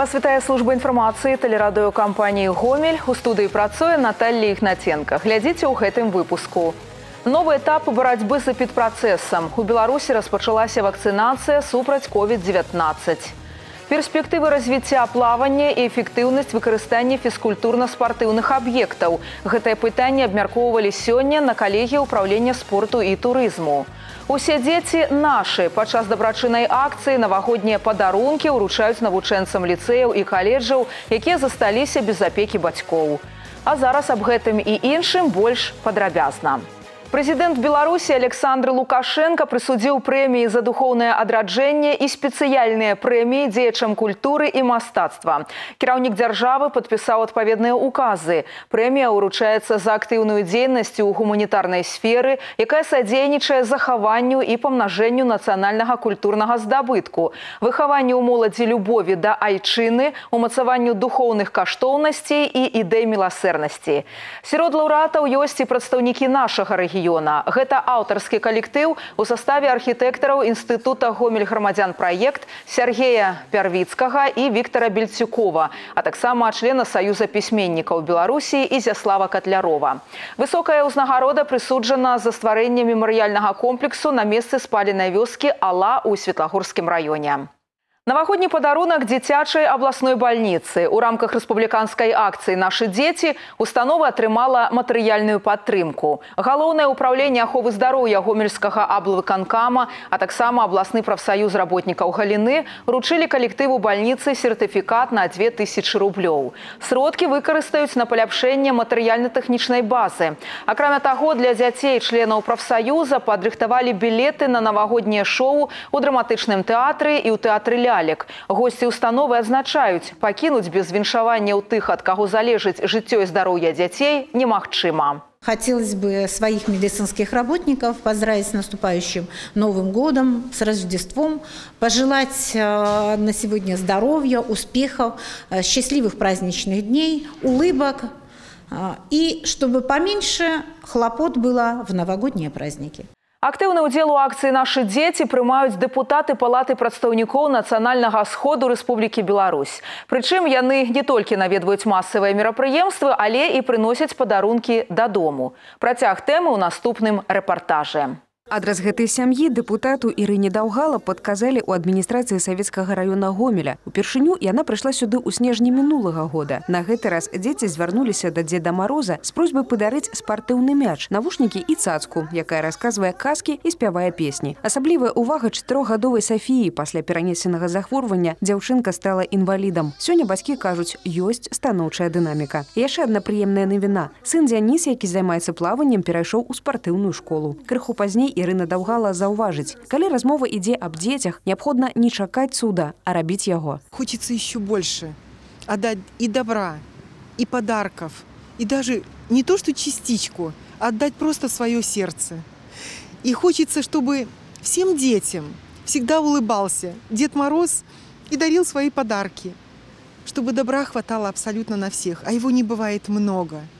Вас вітае служба інфармацыі тэлерадыёкампаніі Гомель. У студыі працуе Наталля Ігнаценка. Глядзіце ў гэтым выпуску. Новы этап барацьбы з эпідпрацэсам. У Беларусі распачалася вакцынацыя супраць COVID-19. Перспектывы развіцця плавання і эфектыўнасць выкарыстання фізкультурна-спартыўных аб'ектаў. Гэтае пытанне абмяркоўвалі сёння на калегі ўправлення спорту і турызму. Усе дзеці нашы падчас дабрачынай акцыі навагоднія падарункі ўручаюць навучэнцам ліцэяў і каледжаў, якія засталіся без апекі бацькоў. А зараз аб гэтым і іншым больш падрабязна. Прэзідэнт Беларусі Александр Лукашенко прысудзіў прэміі за духоўнае адраджэнне і спецыяльныя прэміі дзеячам культуры і мастацтва. Кіраўнік дзяржавы падпісаў адпаведныя указы. Прэмія ўручаецца за актыўную дзейнасць у гуманітарнай сферы, якая садзейнічае захаванню і памнажэнню нацыянальнага культурнага здабытку, выхаванню ў моладзі любові да айчыны, умацаванню духоўных каштоўнасцей і ідэй міласэрнасці. Сярод лаўратаў ёсць і прадстаўнікі нашага рэгіёна рэгіёна. Гэта аўтарскі калектыў у саставе архітэктараў інстытута гомель грамадзян праект Сергея Пярвіцкага і Віктора Бельцюкова, а таксама члена саюза пісьменнікаў Беларусі і Зяслава Катлярова. Высокая ўзнагарода прысуджана за стварэнне мемарыяльнага комплексу на месцы спаленай вёскі Ала ў светлагорскім раёне. Навагодні падарунак дзіцячай абласной бальніцы. У рамках рэспубліканскай акцыі нашы дзеці установа атрымала матэрыяльную падтрымку. Галоўнае ўправленне аховы здароўя гомельскага аблвыканкама, а таксама абласны прафсаюз работнікаў галіны ручылі калектыву бальніцы сертыфікат на 2000 рублёў. Сродкі выкарыстаюць на паляпшэнне матэрыяльна-тэхнічнай базы. Акрамя таго, для дзяцей членаў прафсаюза падрыхтавалі білеты на навагоднія шоу у драматычным тэатры і ў тэатры ля лялек. Госці установы адзначаюць, пакінуць без віншавання ў тых, ад каго залежыць жыццё і здароўе дзяцей, немагчыма. Хотелось бы своих медицинских работников поздравить с наступающим Новым годом, с Рождеством, пожелать э, на сегодня здоровья, успехов, э, счастливых праздничных дней, улыбок э, и чтобы поменьше хлопот было в новогодние праздники. Актыўны ўдзел у акцыі нашы дзеці прымаюць дэпутаты палаты прадстаўнікоў нацыянальнага сходу Рэспублікі Беларусь. Прычым яны не толькі наведваюць масавыя мерапрыемствы, але і прыносяць падарункі дадому. Працяг тэмы ў наступным рэпартажы. Адрас гэтай сям'і дэпутату Ірыне Даўгала падказалі ў адміністрацыі савецкага раёна Гомеля. Упершыню яна прыйшла сюды ў снежні мінулага года. На гэты раз дзеці звярнуліся да дзеда Мароза з просьбай падарыць спартыўны мяч, навушнікі і цацку, якая расказвае казкі і спявае песні. Асаблівая ўвага чатырохгадовай Сафіі пасля перанесенага захворвання дзяўчынка стала інвалідам. Сёння бацькі кажуць, ёсць станоўчая дынаміка. Яшчэ адна прыемная навіна. Сын Дзяніс, які займаецца плаваннем, перайшоў у спартыўную школу. Крыху пазней Ірына Даўгала заўважыць. Калі размова ідзе аб дзецях, неабходна не чакаць цуда, а рабіць яго. Хочется еще больше отдать и добра, и подарков, и даже не то что частичку, а отдать просто свое сердце. И хочется, чтобы всем детям всегда улыбался Дед Мороз и дарил свои подарки, чтобы добра хватало абсолютно на всех, а его не бывает много – и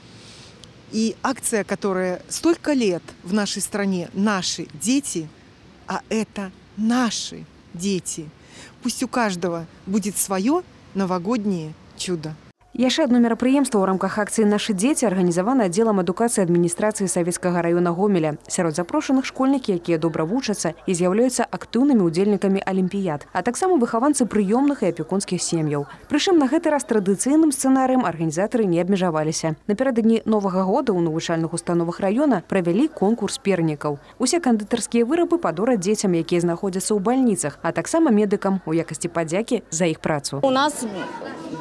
акция, которая столько лет в нашей стране, наши дети, а это наши дети. Пусть у каждого будет свое новогоднее чудо Яшчэ одно мерапрыемства ў рамках акцыі нашы дзеці арганізавана аддзелам адукацыі адміністрацыі савецкага раёна гомеля сярод запрошаных школьнікі якія добра вучацца і з'яўляюцца актыўнымі удзельнікамі алімпіяд а таксама выхаванцы прыёмных і апекунскіх сем'яў прычым на гэты раз традыцыйным сцэнарыем арганізатары не абмежаваліся напярэдадні новага года ў навучальных установах раёна правялі конкурс пернікаў усе кандытарскія вырабы падора дзецям якія знаходзяцца ў бальніцах а таксама медыкам у якасці падзякі за іх працу у нас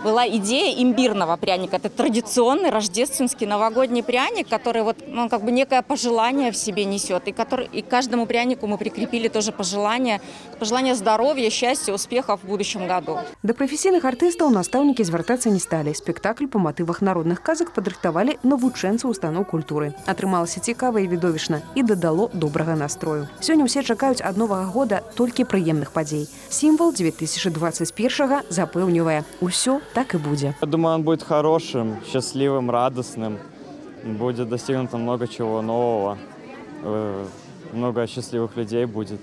была идея имбирного пряника. Это традиционный рождественский новогодний пряник, который вот, ну, как бы некое пожелание в себе несет. И, который, и каждому прянику мы прикрепили тоже пожелание, пожелание здоровья, счастья, успехов в будущем году. До профессийных артистов наставники звертаться не стали. Спектакль по мотивах народных казок падрыхтавалі навучэнцы устаноў культуры. Атрымалася цікава і відовішна і дадало добрага настрою. Сёння ўсе чакаюць ад новага года толькі прыемных падзей. Сімвал 2021 запэўнівае ўсё так и будет. Я думаю, он будет хорошим, счастливым, радостным. Будет достигнуто много чего нового. Э, много счастливых людей будет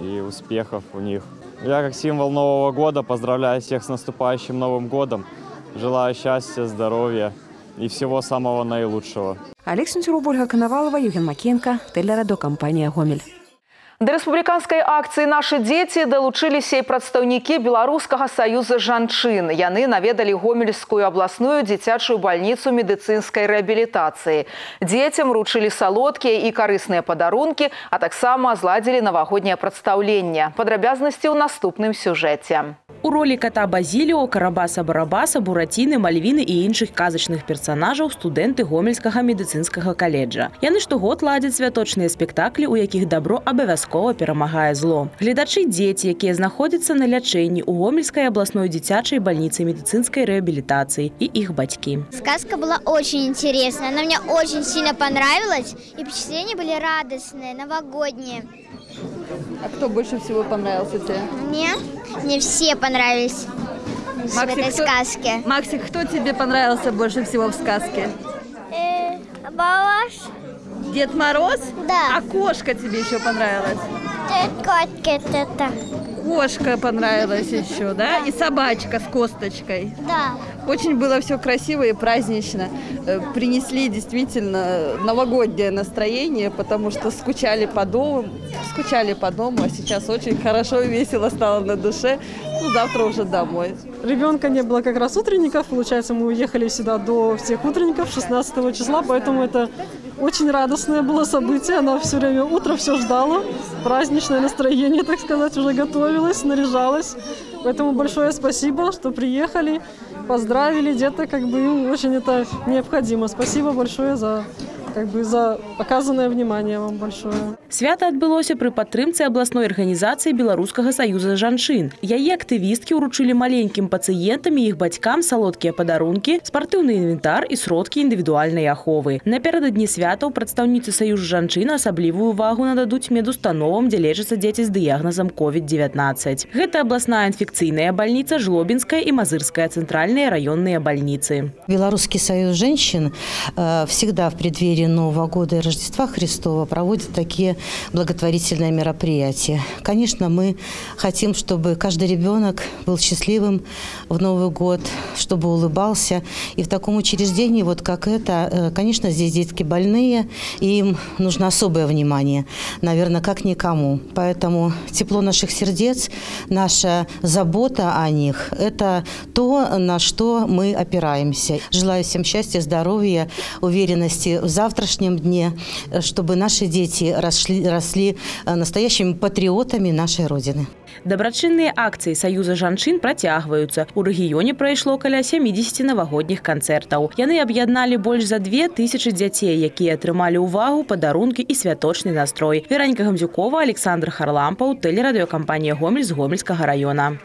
и успехов у них. Я как символ Нового года поздравляю всех с наступающим Новым годом. Желаю счастья, здоровья и всего самого наилучшего. Олег Сенцюров, Ольга Коновалова, Евген Макенко, телерадиокомпанія «Гомель». Да рэспубліканскай акцыі нашы дзеці далучыліся і прадстаўнікі беларускага саюза жанчын. Яны наведалі гомельскую абласную дзіцячую бальніцу медыцынскай рэабілітацыі. Дзецям ручылі салодкія і карысныя падарункі, а таксама зладзілі навагодняе прадстаўленне. Падрабязнасці ў наступным сюжэце. У ролі кота Базіліо, Карабаса Барабаса, Бураціны, Мальвіны і іншых казачных персанажаў студэнты гомельскага медыцынскага каледжа. Яны штогод ладзяць святочныя спектаклі, у якіх дабро абавязкова перамагае зло. Гледачы дзеці, якія знаходзяцца на лячэнні у гомельскай абласной дзіцячай бальніцы медыцынскай рэабілітацыі і іх бацькі. Сказка была очень интересная, она мне очень сильно понравилась, и впечатления были радостные, новогодние. А кто больше всего понравился тебе? Мне не все понравились в Максик, этой кто- сказке. Максик, кто тебе понравился больше всего в сказке? Балаш, Дед Мороз? Да. А кошка тебе еще понравилась? котки это. Кошка понравилась еще, да? И собачка с косточкой. Да. Очень было все красиво и празднично. Э, Принесли действительно новогоднее настроение, потому что скучали по дому, скучали по дому, а сейчас очень хорошо и весело стало на душе. Ну, завтра уже домой. Ребенка не было как раз утренников, получается, мы уехали сюда до всех утренников 16 числа, поэтому это очень радостное было событие. Она все время утро все ждала, праздничное настроение, так сказать, уже готовилась, наряжалась. Поэтому большое спасибо, что приехали, поздравили деток, как бы им очень это необходимо. Спасибо большое за как бы за оказанное внимание вам большое. Свята адбылося пры падтрымцы абласной арганізацыі беларускага саюза жанчын. Яе актывісткі ўручылі маленькім пацыентам і іх бацькам салодкія падарункі, спартыўны інвентар і сродкі індывідуальнай аховы. Напярэдадні святаў прадстаўніцы саюза жанчын асаблівую увагу нададуць медустановам, дзе лечацца дзеці з дыягназам COVID-19. Гэта абласная інфекцыйная бальніца, жлобінская і мазырская цэнтральныя раённыя бальніцы. Белорусский союз женщин э, всегда в преддверии Нового года и Рождества Христова проводит такие благотворительные мероприятия. Конечно, мы хотим, чтобы каждый ребенок был счастливым в Новый год, чтобы улыбался. И в таком учреждении, вот как это, э, конечно, здесь детки больные, и им нужно особое внимание, наверное, как никому. Поэтому тепло наших сердец, наша забота о них – это то, на что мы опираемся. Желаю всем счастья, здоровья, уверенности в завтрашнем дне, э, чтобы наши дети росли, росли э, настоящими патриотами нашей Родины. Дабрачынныя акцыі саюза жанчын працягваюцца. У рэгіёне прайшло каля 70 навагодніх канцэртаў. Яны аб'ядналі больш за две тысячы дзяцей, якія атрымалі ўвагу, падарункі і святочны настрой. Вераніка Гамзюкова, Александр Харлампаў, тэлерадыёкампанія Гомель з гомельскага раёна.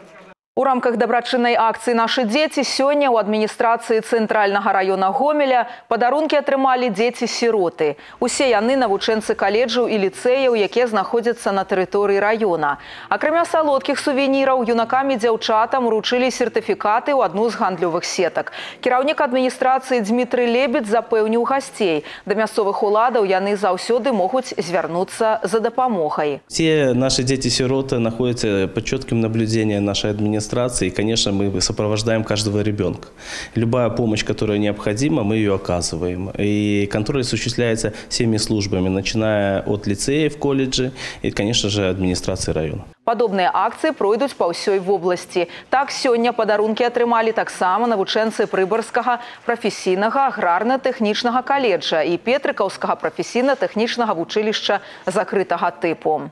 У рамках дабрачыннай акцыі нашы дзеці сёння ў адміністрацыі цэнтральнага раёна гомеля падарункі атрымалі дзеці-сіроты. Усе яны навучэнцы каледжаў і ліцэяў, якія знаходзяцца на тэрыторыі раёна. Акрамя салодкіх сувеніраў юнакам і дзяўчатам уручылі сертыфікаты ў адну з гандлёвых сетак. Кіраўнік адміністрацыі Дмітрый Лебедь запэўніў гасцей. Да мясцовых уладаў яны заўсёды могуць звярнуцца за дапамогай. Все наши дети-сироты находятся под четким наблюдением нашей администрации. И, конечно, мы сопровождаем каждого ребенка. Любая помощь, которая необходима, мы ее оказываем. И контроль осуществляется всеми службами, начиная от лицеев, колледжей и, конечно же, администрации района. Падобныя акцыі пройдуць па ўсёй вобласці. Так сёння падарункі атрымалі таксама навучэнцы прыбарскага прафесійнага аграрна-тэхнічнага каледжа і петрыкаўскага прафесійна-тэхнічнага вучылішча закрытага тыпу.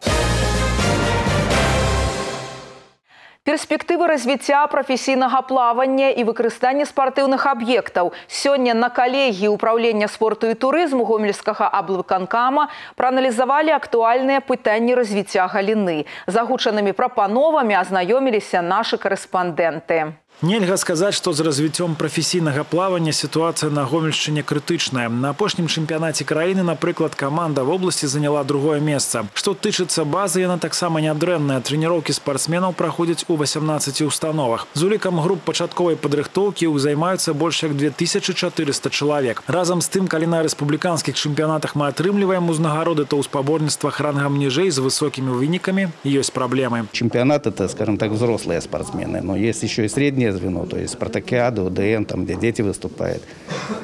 Перспектывы развіцця прафесійнага плавання і выкарыстання спартыўных аб'ектаў. Сёння на калегіі ўправлення спорту і турызму гомельскага аблвыканкама прааналізавалі актуальныя пытанні развіцця галіны. З агучанымі прапановамі азнаёміліся нашы карэспандэнты. Нельга сказаць, што з развіццём прафесійнага плавання сітуацыя на гомельшчыне крытычная. На апошнім чэмпіянаце краіны, напрыклад, каманда в обласці заняла другое месца. Што тычыцца базы, яна таксама нядрэнная. Трэніроўкі спартсменаў праходзяць у 18 установах. З улікам груп пачатковай падрыхтоўкі ў займаюцца больш як 2400 чалавек. Разам з тым, калі на рэспубліканскіх чэмпіянатах мы атрымліваем узнагароды, то ў спаборніцтвах рангам ніжэй з высокімі вынікамі ёсць праблемы. Чемпионат это, скажем так, взрослые спортсмены, но есть еще и среднее звено, то есть спартакиада, УДН, там, где дети выступают.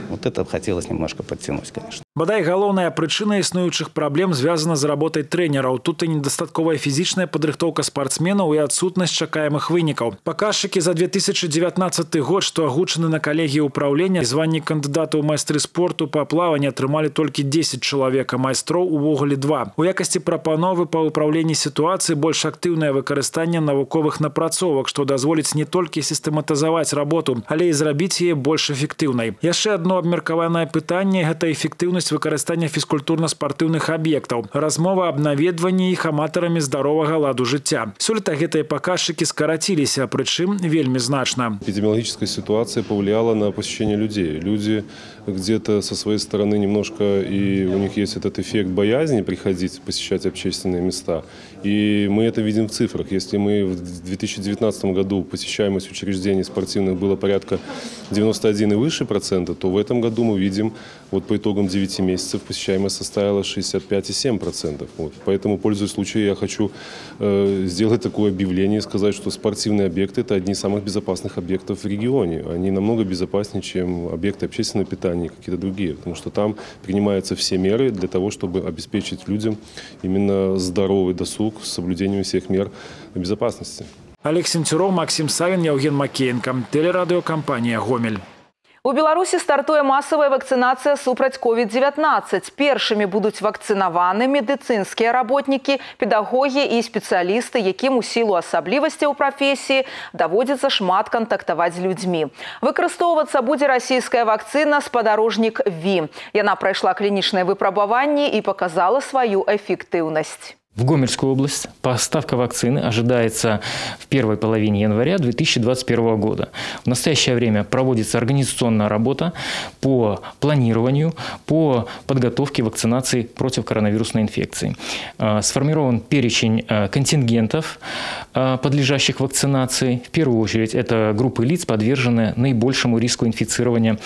Вот это хотелось немножко подтянуть, конечно. Бадай галоўная прычына існуючых праблем звязана з работай трэнераў. Тут і недастатковая фізічная падрыхтоўка спартсменаў і адсутнасць чакаемых вынікаў. Паказчыкі за 2019 год, што агучаны на калегіі ўпраўлення, званні кандыдата ў майстры спорту па плаванні атрымалі толькі 10 чалавек, а майстроў увогуле два. У якасці прапановы па ўпраўленні сітуацыі больш актыўнае выкарыстанне навуковых напрацовак, што дазволіць не толькі сістэматызаваць работу, але і зрабіць яе больш эфектыўнай. Яшчэ одно абмеркаванае пытанне гэта эфектыўнасць выкарыстання фізкультурна-спартыўных аб'ектаў. Размова аб наведванні іх аматарамі здаровага ладу жыцця. Сёлета гэтыя паказчыкі скараціліся, прычым вельмі значна. Эпидемиологическая ситуация повлияла на посещение людей. Люди где-то со своей стороны немножко, и у них есть этот эффект боязни приходить посещать общественные места. И мы это видим в цифрах. Если мы в 2019 году посещаемость учреждений спортивных было порядка 91 и выше процента, то в этом году мы видим, вот по итогам 9 месяцев посещаемость составила 65,7 процентов. Вот. Поэтому, пользуясь случаем, я хочу э, сделать такое объявление и сказать, что спортивные объекты – это одни из самых безопасных объектов в регионе. Они намного безопаснее, чем объекты общественного питания и какие-то другие, потому что там принимаются все меры для того, чтобы обеспечить людям именно здоровый досуг с соблюдением всех мер безопасности. Олег Сенцюров, Максим Савин, Евген Макеенко. Телерадиокомпания «Гомель». У Беларусі стартуе масавая вакцынацыя супраць COVID-19. Першымі будуць вакцынаваны медыцынскія работнікі, педагогі і спецыялісты, якім у сілу асаблівасцяў прафесіі даводзіцца шмат кантактаваць з людзьмі. Выкарыстоўвацца будзе расійская вакцына спадарожнік ВІ. Яна прайшла клінічнае выпрабаванне і паказала сваю эфектыўнасць. В Гомельскую область поставка вакцины ожидается в первой половине января 2021 года. В настоящее время проводится организационная работа по планированию, по подготовке вакцинации против коронавирусной инфекции. Сформирован перечень контингентов, подлежащих вакцинации. В первую очередь это группы лиц, подверженные наибольшему риску инфицирования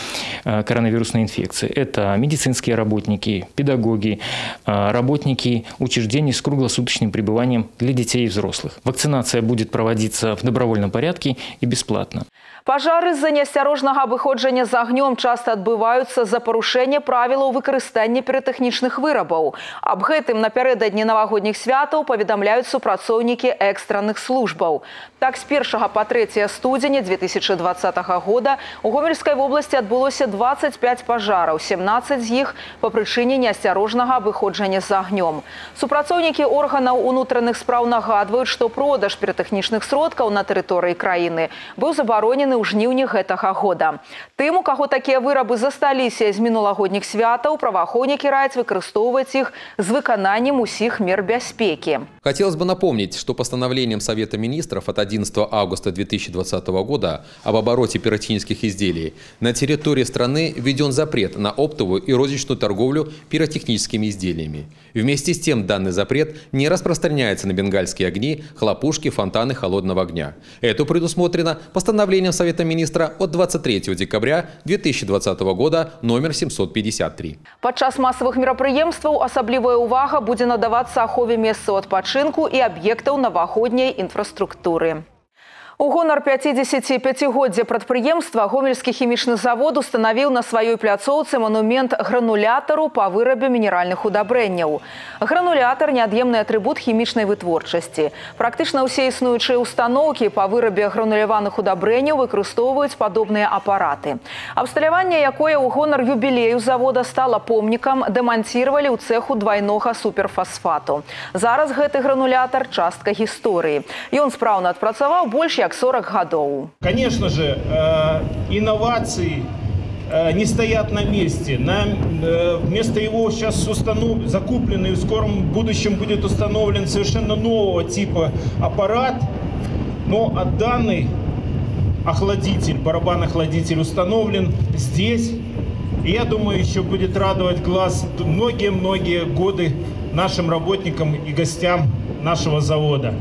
коронавирусной инфекцией. Это медицинские работники, педагоги, работники учреждений с круглосуточным круглосуточным пребыванием для детей и взрослых. Вакцинация будет проводиться в добровольном порядке и бесплатно. Пажары з-за неасцярожнага выходжання з агнём часта адбываюцца за парушэнне правілаў выкарыстання піратэхнічных вырабаў. Аб гэтым напярэдадні навагодніх святаў паведамляюць супрацоўнікі экстранных службаў. Так з 1 па 3 студзеня 2020 года у гомельскай вобласці адбылося 25 пажараў, 17 з іх па прычыне неасцярожнага выходжання з агнём. Супрацоўнікі органаў унутраных спраў нагадваюць, што продаж піратэхнічных сродкаў на тэрыторыі краіны быў забаронены забаронены ў жніўні гэтага года. Тым, у каго такія вырабы засталіся з мінулагодніх святаў, праваахоўнікі раяць выкарыстоўваць их з выкананнем усіх мер бяспеки. Хотелось бы напомнить, что постановлением Совета министров от 11 августа 2020 года об обороте пиротехнических изделий на территории страны введен запрет на оптовую и розничную торговлю пиротехническими изделиями. Вместе с тем данный запрет не распространяется на бенгальские огни, хлопушки, фонтаны холодного огня. Это предусмотрено постановлением Совета министра от 23 декабря 2020 года номер 753. Падчас масавых мерапрыемстваў асаблівая ўвага будзе надавацца ахове месцаў адпачынку і аб'ектаў навагодняй інфраструктуры. У гонар 55годдзя прадпрыемства гомельскі хімічны завод устанавіў на сваёй пляцоўцы манумент гранулятару па вырабе мінеральных удабрэнняў. Гранулятар неад'емны атрыбут хімічнай вытворчасці. Практычна ўсе існуючыя установкі па вырабе грануляваных удабрэнняў выкарыстоўваюць падобныя апараты. Абсталяванне, якое ў гонар юбілею завода стала помнікам, дэманціравалі ў цеху двайнога суперфасфату. Зараз гэты гранулятар частка гісторыі. Ён спраўна адпрацаваў больш як 40 годов. Конечно же, э, инновации э, не стоят на месте. На, э, вместо его сейчас установ... закупленный в скором будущем будет установлен совершенно нового типа аппарат, но от данной охладитель, барабан-охладитель установлен здесь. И я думаю, еще будет радовать глаз многие-многие годы нашим работникам и гостям нашего завода.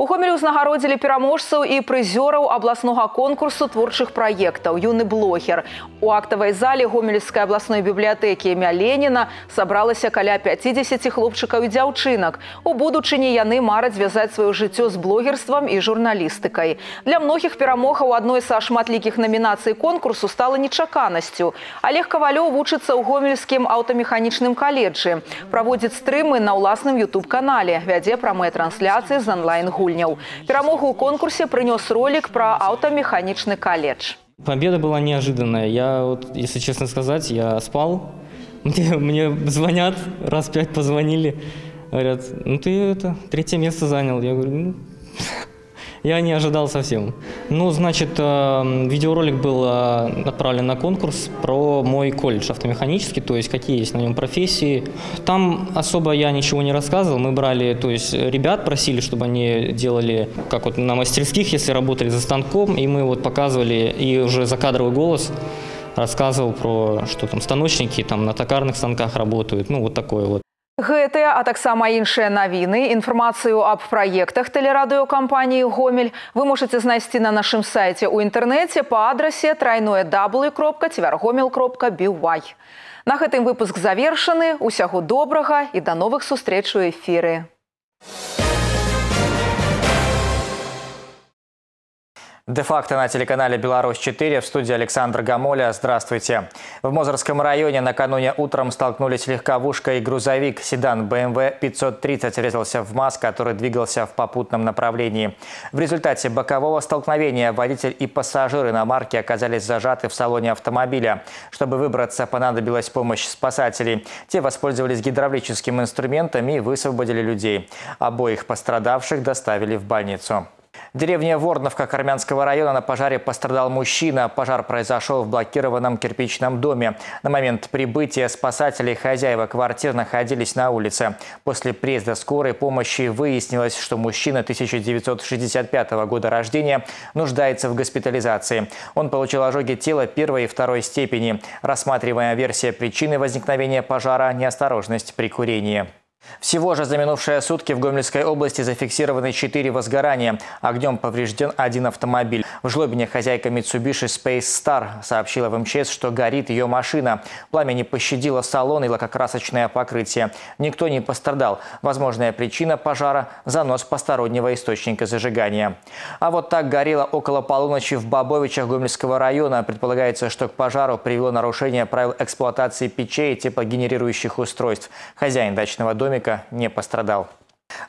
У гомелі ўзнагародзілі пераможцаў і прызёраў абласнога конкурсу творчых праектаў юны блогер у актавай зале гомельскай абласной бібліятэкі імя леніна сабралася каля 50 хлопчыкаў і дзяўчынак у будучыні яны мараць звязаць сваё жыццё з блогерствам і журналістыкай для многіх перамогаў адной са шматлікіх намінацый конкурсу стала нечаканасцю олег кавалёў вучыцца ў гомельскім аўтамеханічным каледжы праводзіць стрымы на ўласным youtube канале вядзе прамыя трансляцыі з онлайн гу гульняў. Перамогу ў конкурсе прынёс ролик про аўтамеханічны колледж. Победа была неожиданная. Я, вот, если честно сказать, я спал. Мне, мне звонят, раз пять позвонили. Говорят, ну ты это, третье место занял. Я говорю, ну, я не ожидал совсем. Ну, значит, э, видеоролик был э, отправлен на конкурс про мой колледж автомеханический, то есть какие есть на нем профессии. Там особо я ничего не рассказывал. Мы брали, то есть ребят просили, чтобы они делали, как вот на мастерских, если работали за станком, и мы вот показывали, и уже закадровый голос рассказывал про, что там станочники там на токарных станках работают, ну вот такое вот. Гэтыя, а таксама іншыя навіны, інфармацыю аб праектах тэлерадыёкампаніі Гомель вы можете знайсці на нашым сайце ў інтэрнэце па адрасе трайное w кропка цвяргомел кропка бівай. На гэтым выпуск завершаны, усяго добрага і да новых сустрэч у эфіры. Де-факто на телеканале «Беларусь-4» в студии Александр Гамоля. Здравствуйте. В Мозырском районе накануне утром столкнулись легковушка и грузовик. Седан BMW 530 резался в МАЗ, который двигался в попутном направлении. В результате бокового столкновения водитель и пассажиры на марке оказались зажаты в салоне автомобиля. Чтобы выбраться, понадобилась помощь спасателей. Те воспользовались гидравлическим инструментом и высвободили людей. Обоих пострадавших доставили в больницу. Деревня Ворновка Кармянского района на пожаре пострадал мужчина. Пожар произошел в блокированном кирпичном доме. На момент прибытия спасателей хозяева квартир находились на улице. После приезда скорой помощи выяснилось, что мужчина 1965 года рождения нуждается в госпитализации. Он получил ожоги тела первой и второй степени. Рассматриваемая версия причины возникновения пожара – неосторожность при курении. Всего же за минувшие сутки в Гомельской области зафиксированы 4 возгорания. Огнем поврежден один автомобиль. В Жлобине хозяйка Mitsubishi Space Star сообщила в МЧС, что горит ее машина. Пламя не пощадило салон и лакокрасочное покрытие. Никто не пострадал. Возможная причина пожара – занос постороннего источника зажигания. А вот так горело около полуночи в Бабовичах Гомельского района. Предполагается, что к пожару привело нарушение правил эксплуатации печей и теплогенерирующих устройств. Хозяин дачного дома экономика не пострадал.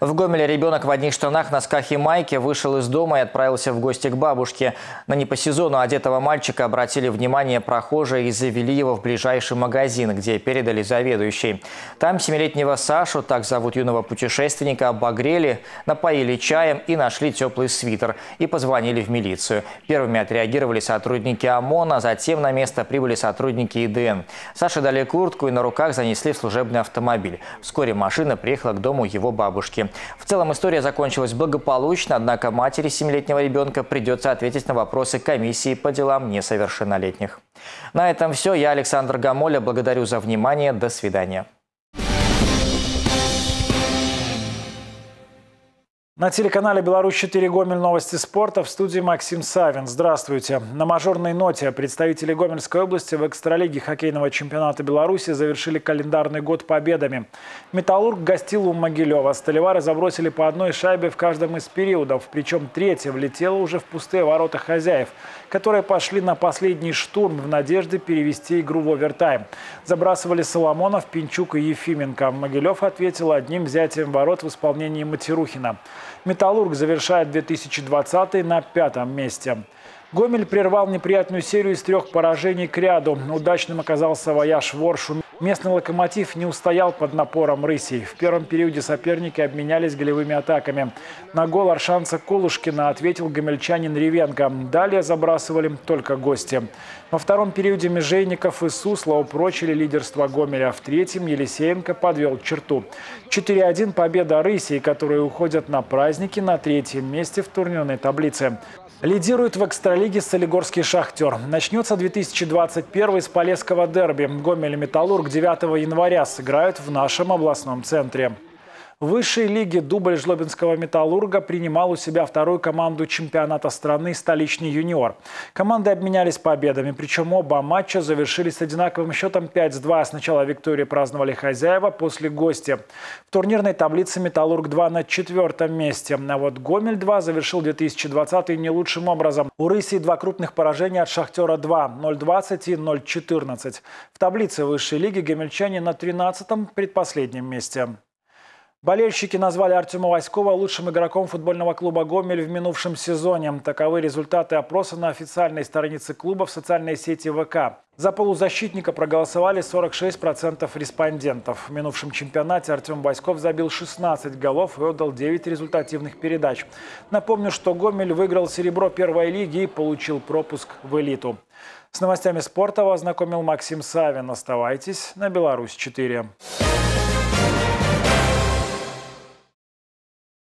В Гомеле ребенок в одних штанах, носках и майке вышел из дома и отправился в гости к бабушке. На не по сезону одетого мальчика обратили внимание прохожие и завели его в ближайший магазин, где передали заведующей. Там семилетнего Сашу, так зовут юного путешественника, обогрели, напоили чаем и нашли теплый свитер. И позвонили в милицию. Первыми отреагировали сотрудники ОМОНа, затем на место прибыли сотрудники ИДН. Саше дали куртку и на руках занесли в служебный автомобиль. Вскоре машина приехала к дому его бабушки. В целом история закончилась благополучно, однако матери семилетнего ребенка придется ответить на вопросы комиссии по делам несовершеннолетних. На этом все. Я Александр Гамоля. Благодарю за внимание. До свидания. На телеканале «Беларусь-4 Гомель» новости спорта в студии Максим Савин. Здравствуйте. На мажорной ноте представители Гомельской области в экстралиге хоккейного чемпионата Беларуси завершили календарный год победами. «Металлург» гостил у Могилева. Столевары забросили по одной шайбе в каждом из периодов. Причем третья влетела уже в пустые ворота хозяев, которые пошли на последний штурм в надежде перевести игру в овертайм. Забрасывали Соломонов, Пинчук и Ефименко. Могилев ответил одним взятием ворот в исполнении Матерухина. «Металлург» завершает 2020 на пятом месте. Гомель прервал неприятную серию из трех поражений к ряду. Удачным оказался вояж Воршу. Местный «Локомотив» не устоял под напором рысей. В первом периоде соперники обменялись голевыми атаками. На гол Аршанца Кулушкина ответил гомельчанин Ревенко. Далее забрасывали только гости. Во втором периоде Межейников и Суслова упрочили лидерство Гомеля. В третьем Елисеенко подвел черту. 4-1 победа рысей, которые уходят на праздники на третьем месте в турнирной таблице. Лидирует в экстралиге Солигорский «Шахтер». Начнется 2021 с Полесского дерби. Гомель и Металлург 9 января сыграют в нашем областном центре. Высшей лиге дубль Жлобинского «Металлурга» принимал у себя вторую команду чемпионата страны «Столичный юниор». Команды обменялись победами, причем оба матча завершились с одинаковым счетом 5-2. Сначала викторию праздновали хозяева, после гости. В турнирной таблице «Металлург-2» на четвертом месте. А вот «Гомель-2» завершил 2020 не лучшим образом. У «Рыси» два крупных поражения от «Шахтера-2» 0-20 и 0-14. В таблице высшей лиги гомельчане на 13-м предпоследнем месте. Болельщики назвали Артема Васькова лучшим игроком футбольного клуба «Гомель» в минувшем сезоне. Таковы результаты опроса на официальной странице клуба в социальной сети ВК. За полузащитника проголосовали 46% респондентов. В минувшем чемпионате Артем Васьков забил 16 голов и отдал 9 результативных передач. Напомню, что Гомель выиграл серебро первой лиги и получил пропуск в элиту. С новостями спорта вас знакомил Максим Савин. Оставайтесь на Беларусь 4.